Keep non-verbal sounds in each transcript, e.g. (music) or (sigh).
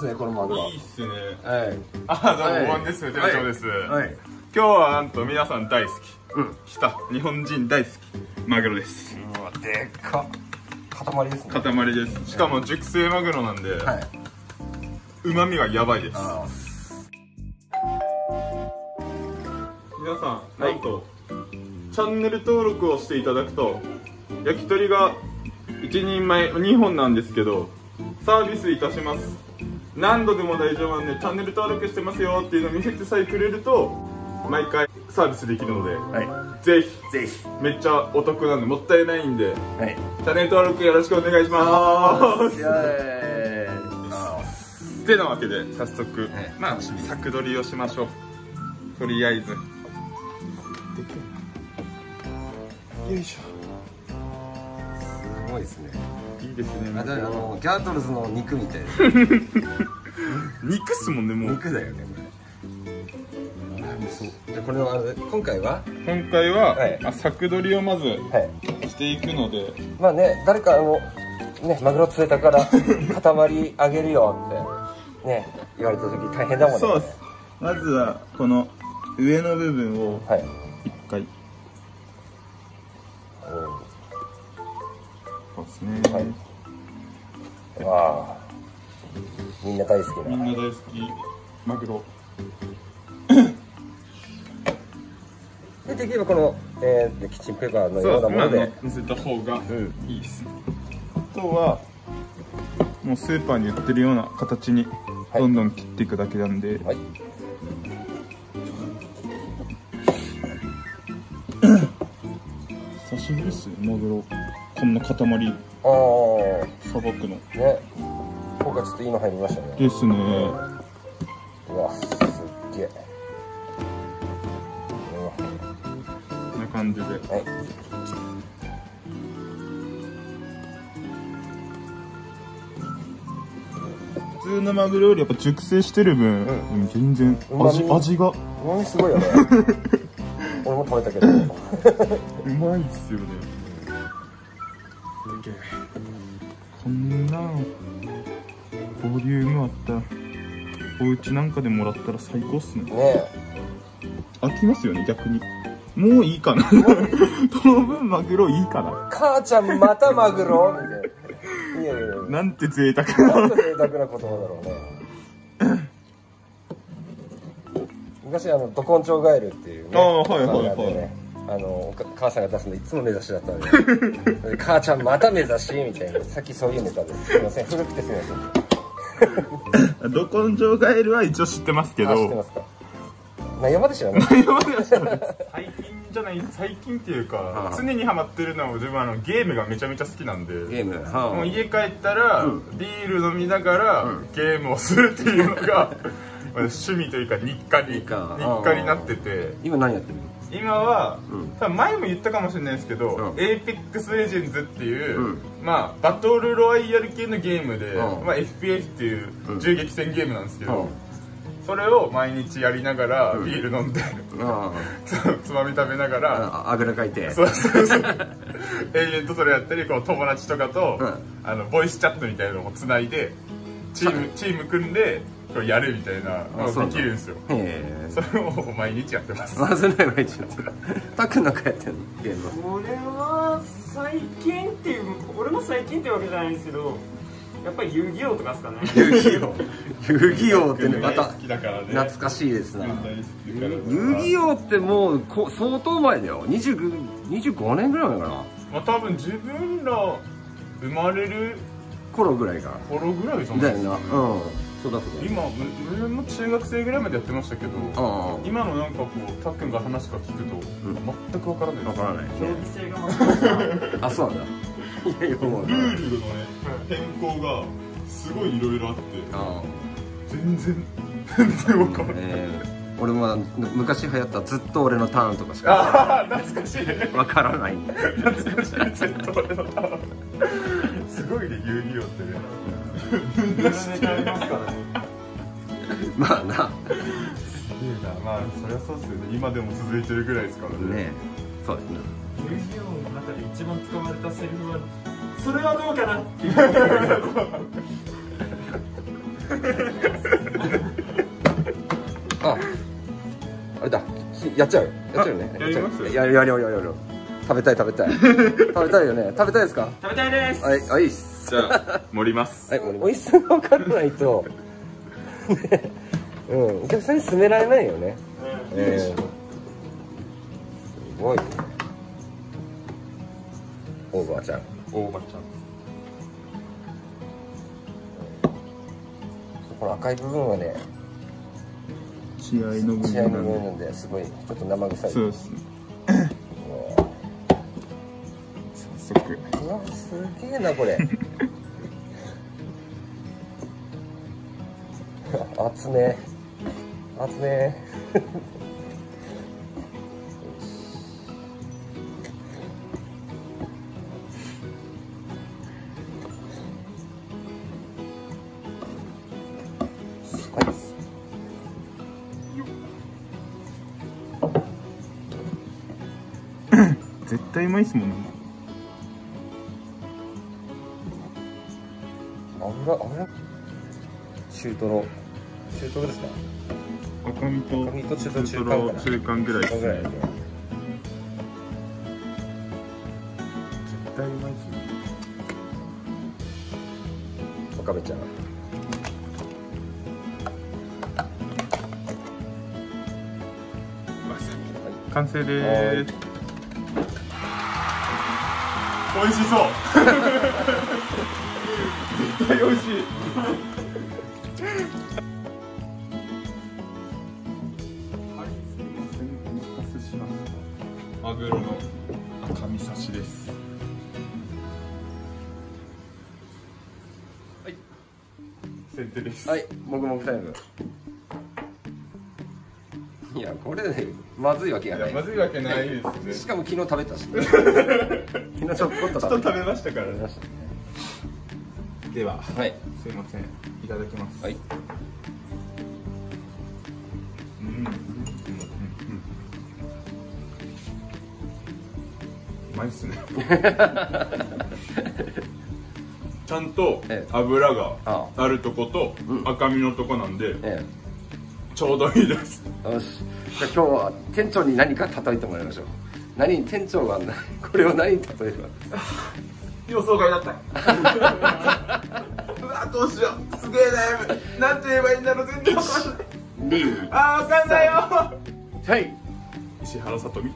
すねこのマグロいいっすね。はい。あどうもはい。お晩です。店長です、はい。今日はなんと皆さん大好き。うん。した。日本人大好き。マグロです。うわでっか。塊ですね。塊です。しかも熟成マグロなんではい。旨味がやばいです。あ皆さんなんと、チャンネル登録をしていただくと焼き鳥が1人前2本なんですけどサービスいたします何度でも大丈夫なんでチャンネル登録してますよっていうのを見せてさえくれると毎回サービスできるのではぜひいぜひ。めっちゃお得なんでもったいないんではい。チャンネル登録よろしくお願いします。(laughs) てなわけで早速、はい。まあ作取りをしましょう。とりあえず。よいしょ。すごいですねいいですねあのギャートルズの肉みたいな。(laughs) 肉っすもんねもう。肉だよねこれ。は今回は？今回は、はい。あ作取りをまずはい。していくので。まあね誰かあのねマグロ釣れたから (laughs) 塊あげるよってね言われた時大変だもんね。そうです。まずはこの上の部分をはいそうですね、はい。わあみんな大好きな。みんな大好き。マグロでできればこの、えーキッチンペーパーのようなもので。乗せた方がうんいいです、あとはもうスーパーに売ってるような形にはい。どんどん切っていくだけなんで、はい。(coughs) 久しぶりっすねマグロこんな塊ああさばくの。ね。今回ちょっといいの入りましたね。ですね。うわすっげえ。こんな感じで。はい。普通のマグロよりやっぱ熟成してる分、うん。全然味。味が。うまみすごいよね。(laughs) 俺も食べたけど。(laughs) うまいっすよねこんなボリュームあった。らお家なんかでもらったら最高っすね。ね飽きますよね逆に。もういいかな。(laughs) 当分マグロいいかな。母ちゃんまたマグロ？みたいないやいやいや。なんて贅沢な。んなて贅沢な言葉だろうね。昔あのど根性ガエルっていうね。ああはいはいはい。ねあの母さんが出すのいつも目指しだったんでで母ちゃんまた目指しみたいな。さっきそういうネタです。すいません。古くてすみません。ど根性ガエルは一応知ってますけど。あ知ってますか。内容まで知らない。最近じゃない。最近っていうかああ。常にハマってるのは自分はあのゲームがめちゃめちゃ好きなんで。ゲーム。もう家帰ったら、うん。ビール飲みながら、うん。ゲームをするっていうのが (laughs) 趣味というか日課に日課。日課になってて。今何やってる今は、うん。前も言ったかもしれないですけど、うん。Apex Legends っていう、うん。まあ、バトルロワイヤル系のゲームで、うん。まあ、FPS っていううん。銃撃戦ゲームなんですけど、うん。それを毎日やりながらうん。ビール飲んで、あつ (laughs) つまみ食べながら、ああぐらかいて。そうそうそう。(laughs) 永遠とそれやったりこう友達とかと、うん。あのボイスチャットみたいなのをつないでチームチーム組んでやるみたいなのができるんですよ。それを毎日やってます。まずない毎日やってる。たっくんなんかやってんのゲームは。俺は最近っていう俺も最近ってわけじゃないんですけどやっぱり遊戯王とかですかね。遊戯王。(laughs) 遊戯王ってねまた大好きだからね。懐かしいですな。遊戯王ってもうこ相当前だよ。20 25年ぐらい前かな。まあ多分自分ら生まれる頃ぐらいか頃ぐらいじゃない。だよですかな。うん。そうだと思う今自分も中学生ぐらいまでやってましたけどあ今のなんかこうたっくんが話とか聞くと、全くわからない。ですあ分からない競技性がまあそうなんだ。いやいやもうルールのね変更がすごいいろいろあってあ全然全然わかんない。え。ー俺も昔流行ったずっと俺のターンとかしか懐かしいわからない。懐かしいずっと俺のターン。すごいね遊戯王ってねありますからねまあなまあそりゃそうっすよね。今でも続いてるぐらいですからね。ねそうですね。の中で一番使われたセリフはそれはどうかなって (laughs) ああれだ。やっちゃう。やっちゃうね。やります？ややりやりやり食べたい食べたい。食べたいよね。食べたいですか？食べたいです。はいはいじゃあ盛ります。はい美味しさが分からないと。ね (laughs) うん。お客さんに勧められないよね。えー。すごい。ちゃん。大場ちこの赤い部分はねゃん血合いの部分なんですごいちょっと生臭い。そうですね。早速。うわすげえなこれ熱ね。熱ね。はい絶対うまいっすもんね。油油中トロ中トロですか？赤身と赤身と中トロ中トロ中間ぐらいですね絶対うまいっすねわかめちゃん。完成でーす。美味しそう。(laughs) (laughs) 絶対美味しいしたマグロの赤身刺しです。はい。先手です。はい。もぐもぐタイム。いやこれねまずいわけがない。いやまずいわけないですね。しかも昨日食べたし (laughs) 昨日ちょこっと食べ食べましたから。ね。でははい。すいません。いただきます。はいまいっすね。(laughs) ちゃんとええ。油がああ。るとことうん。赤身のとこなんでえちょうどいいです。えよし。じゃあ今日は店長に何か例えてもらいましょう。何店長が (laughs) これを何に例えるか。予想外だった。(laughs) うわどうしよう。すげえ悩む。なんて言えばいいんだろう全然わかんない。あーわかんないよ。はい。石原さとみ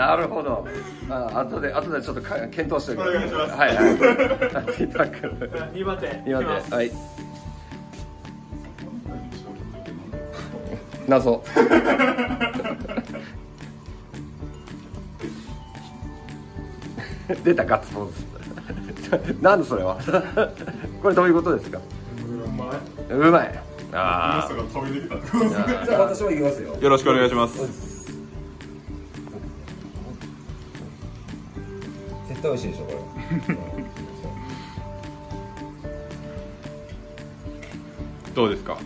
なるほど。あ後で後でちょっとか検討しておきお願いします。はいはい。ツイッターから2番手。今いきます。ではい。謎。(laughs) 出たガッツポーズ。なんでそれは。(laughs) これどういうことですか？うまい。うまい。あが飛び出てきた。あじゃあ私も行きますよ。よろしくお願いします絶対美味しいでしょこれ。どうですか？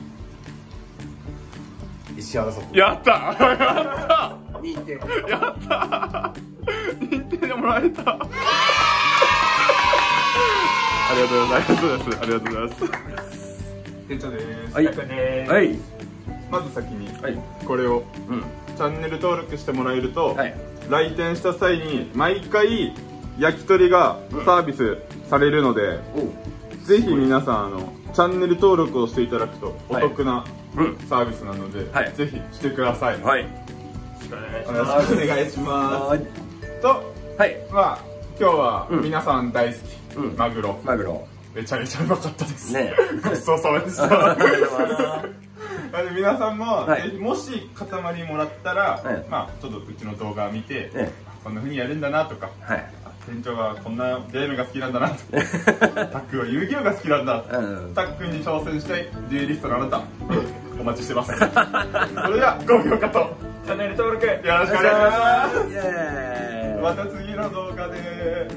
石原さん。やった！やった！認定やった！認定でもらえた！ありがとうございます。ありがとうございます。店長です、はい。はい。まず先にはい。これをうん。チャンネル登録してもらえると、はい。来店した際に毎回焼き鳥がサービスされるので、ぜひ皆さんあのチャンネル登録をしていただくとお得なうんサービスなので、はい。ぜひしてください、はい。よろしくお願いします。とはい。まあ今日はうん。皆さん大好き、うん。マグロ。マグロ。めちゃめちゃうまかったです。ね。ごちそうさまでした。(laughs) 皆さんも、はい。もし塊もらったら、はい。まあちょっとうちの動画を見て、えこんな風にやるんだなとかはい。あ店長はこんなゲームが好きなんだな。とタックは遊戯王が好きなんだ、うん。タックに挑戦したいデュエリストのあなた。(laughs) お待ちしてます。(laughs) それでは高評価と。チャンネル登録よよろしくお願いします。また次の動画で